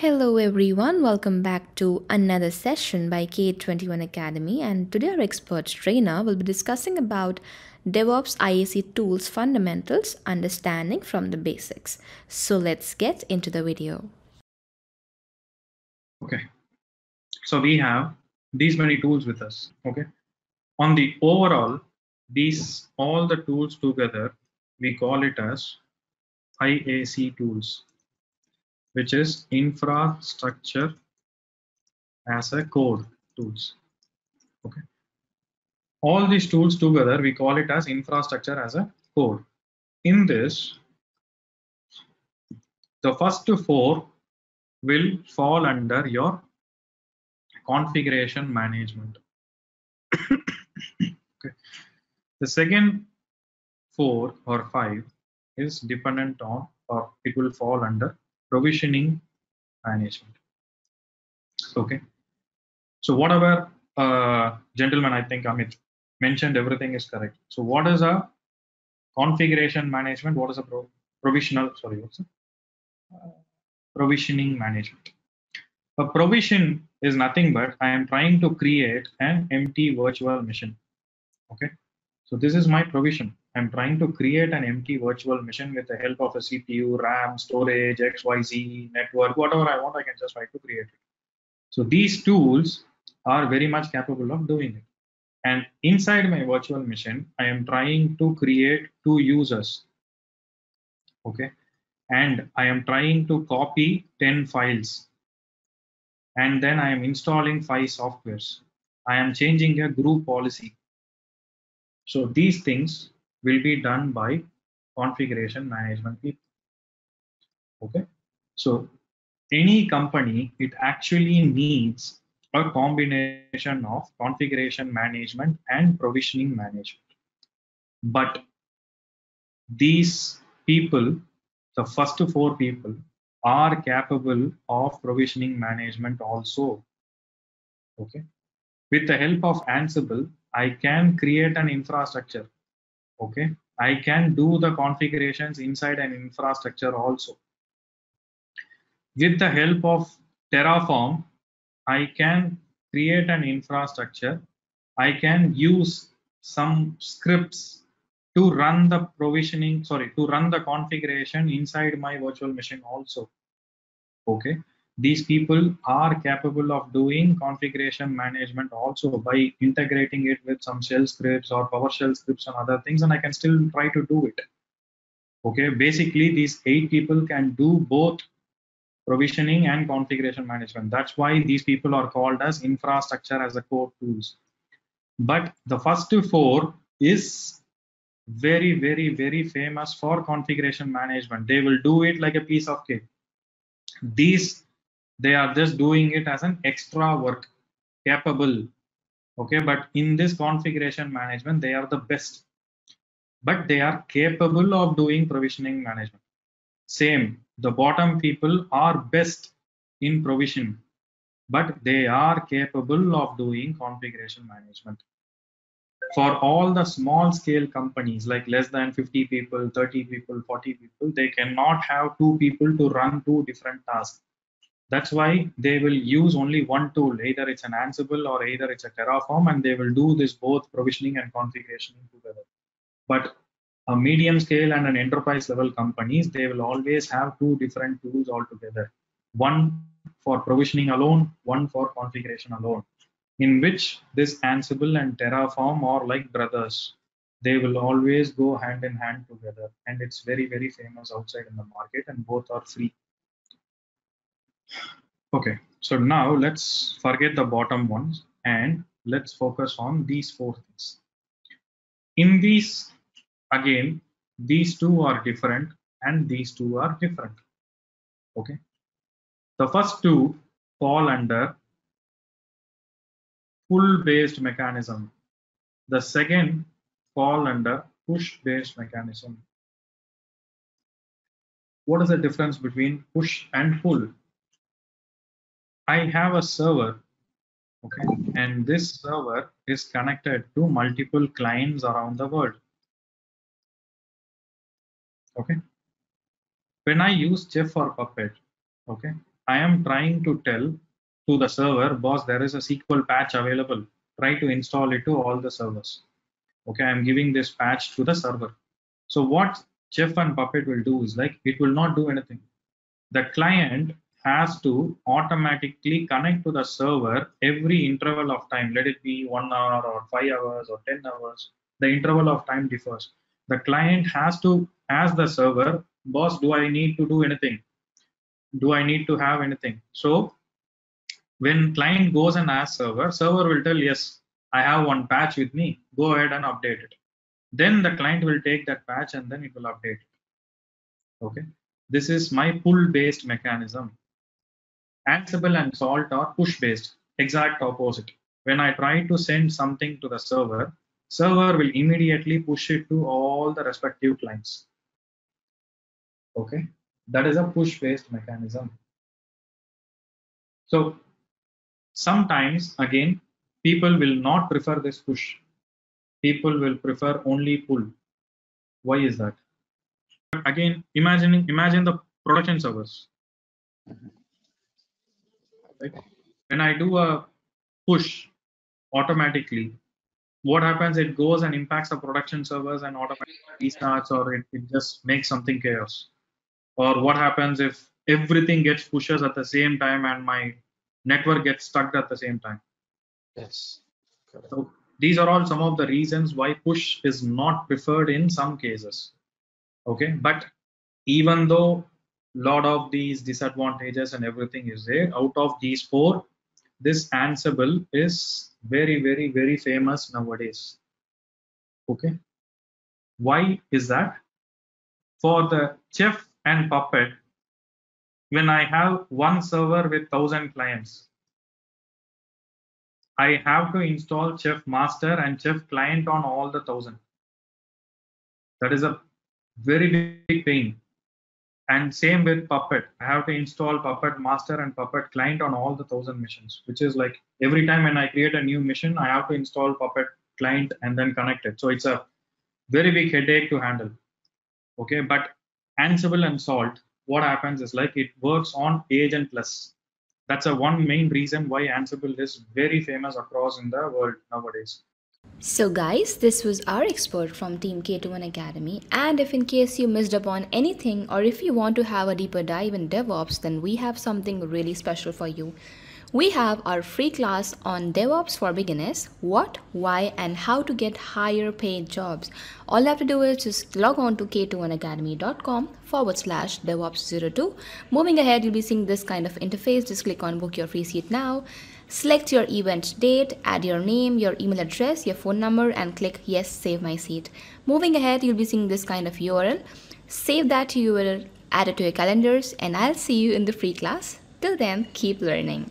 Hello everyone, welcome back to another session by K21 Academy and today our expert trainer will be discussing about DevOps IAC tools fundamentals understanding from the basics. So let's get into the video. Okay. So we have these many tools with us. Okay. On the overall, these all the tools together, we call it as IAC tools which is infrastructure as a code tools. Okay. All these tools together, we call it as infrastructure as a code. In this, the first four will fall under your configuration management. okay. The second four or five is dependent on or it will fall under provisioning management. Okay. So whatever uh, gentlemen, I think Amit mentioned everything is correct. So what is a configuration management? What is a pro provisional? Sorry, what's it? Uh, provisioning management. A provision is nothing but I am trying to create an empty virtual machine. Okay. So this is my provision. I'm trying to create an empty virtual machine with the help of a CPU, RAM, storage, XYZ, network, whatever I want, I can just try to create it. So these tools are very much capable of doing it. And inside my virtual machine, I am trying to create two users. Okay. And I am trying to copy 10 files. And then I am installing five softwares. I am changing a group policy. So these things will be done by configuration management people. Okay, so any company it actually needs a combination of configuration management and provisioning management. But these people, the first four people, are capable of provisioning management also. Okay, with the help of Ansible, I can create an infrastructure okay. I can do the configurations inside an infrastructure also. With the help of terraform i can create an infrastructure. I can use some scripts to run the provisioning sorry to run the configuration inside my virtual machine also. Okay these people are capable of doing configuration management also by integrating it with some shell scripts or PowerShell scripts and other things, and I can still try to do it. Okay, basically, these eight people can do both provisioning and configuration management. That's why these people are called as infrastructure as a code tools. But the first four is very, very, very famous for configuration management. They will do it like a piece of cake. These they are just doing it as an extra work capable okay? But in this configuration management they are the best. But they are capable of doing provisioning management. Same the bottom people are best in provision but they are capable of doing configuration management. For all the small scale companies like less than 50 people 30 people 40 people they cannot have two people to run two different tasks that's why they will use only one tool, either it's an Ansible or either it's a Terraform, and they will do this both provisioning and configuration together. But a medium scale and an enterprise level companies, they will always have two different tools altogether. One for provisioning alone, one for configuration alone, in which this Ansible and Terraform are like brothers. They will always go hand in hand together, and it's very, very famous outside in the market, and both are free. Okay, so now let's forget the bottom ones and let's focus on these four things. In these, again, these two are different and these two are different. Okay, the first two fall under pull based mechanism. The second fall under push based mechanism. What is the difference between push and pull? I have a server, okay, and this server is connected to multiple clients around the world. Okay. When I use Chef or Puppet, okay, I am trying to tell to the server, boss, there is a SQL patch available. Try to install it to all the servers. Okay, I'm giving this patch to the server. So what Chef and Puppet will do is like it will not do anything. The client has to automatically connect to the server every interval of time. Let it be one hour or five hours or 10 hours. The interval of time differs. The client has to ask the server, boss, do I need to do anything? Do I need to have anything? So when client goes and asks server, server will tell, yes, I have one patch with me. Go ahead and update it. Then the client will take that patch and then it will update it. Okay. This is my pull based mechanism. Ansible and Salt are push based, exact opposite. When I try to send something to the server, server will immediately push it to all the respective clients. Okay. That is a push based mechanism. So sometimes again, people will not prefer this push people will prefer only pull. Why is that? Again, imagining imagine the production servers. Right? When I do a push automatically, what happens? It goes and impacts the production servers and automatically restarts, or it, it just makes something chaos. Or what happens if everything gets pushes at the same time and my network gets stuck at the same time? Yes. Correct. So these are all some of the reasons why push is not preferred in some cases okay but even though lot of these disadvantages and everything is there out of these four this ansible is very very very famous nowadays okay why is that for the chef and puppet when i have one server with 1000 clients I have to install Chef Master and Chef Client on all the thousand. That is a very big pain. And same with Puppet. I have to install Puppet Master and Puppet Client on all the thousand missions, which is like every time when I create a new mission, I have to install Puppet Client and then connect it. So it's a very big headache to handle. Okay, but Ansible and Salt, what happens is like it works on agentless that's a one main reason why Ansible is very famous across in the world nowadays. So guys, this was our expert from Team K21 Academy and if in case you missed upon anything or if you want to have a deeper dive in DevOps then we have something really special for you. We have our free class on DevOps for beginners, what, why, and how to get higher paid jobs. All you have to do is just log on to k21academy.com forward slash DevOps02. Moving ahead, you'll be seeing this kind of interface. Just click on book your free seat now. Select your event date, add your name, your email address, your phone number, and click yes, save my seat. Moving ahead, you'll be seeing this kind of URL. Save that URL, add it to your calendars, and I'll see you in the free class. Till then, keep learning.